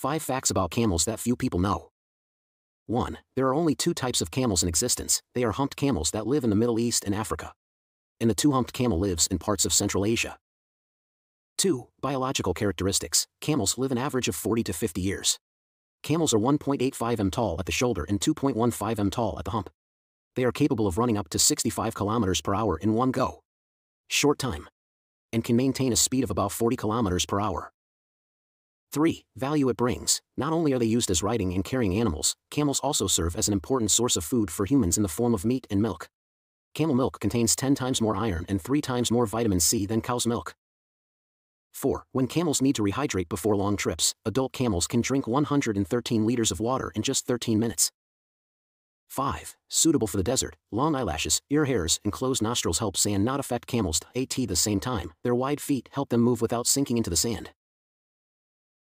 5 facts about camels that few people know. 1. There are only two types of camels in existence, they are humped camels that live in the Middle East and Africa. And the two-humped camel lives in parts of Central Asia. 2. Biological characteristics. Camels live an average of 40 to 50 years. Camels are 1.85 m tall at the shoulder and 2.15 m tall at the hump. They are capable of running up to 65 km per hour in one go. Short time. And can maintain a speed of about 40 km per hour. 3. Value it brings. Not only are they used as riding and carrying animals, camels also serve as an important source of food for humans in the form of meat and milk. Camel milk contains 10 times more iron and 3 times more vitamin C than cow's milk. 4. When camels need to rehydrate before long trips, adult camels can drink 113 liters of water in just 13 minutes. 5. Suitable for the desert, long eyelashes, ear hairs, and closed nostrils help sand not affect camels at the same time. Their wide feet help them move without sinking into the sand.